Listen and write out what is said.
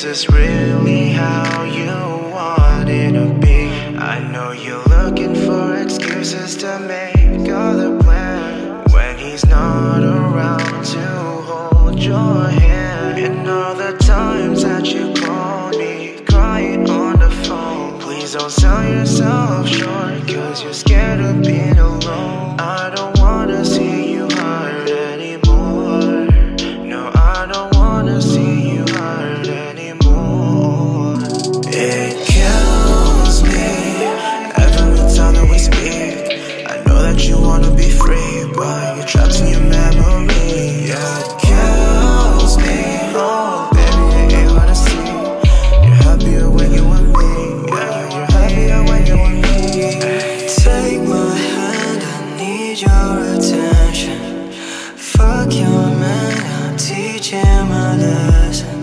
This is really how you want it to be. I know you're looking for excuses to make other plans. When he's not around to hold your hand. And all the times that you call me crying on the phone. Please don't sell yourself short Cause you're scared of being alone. I don't wanna see Human, I'm teaching my lesson.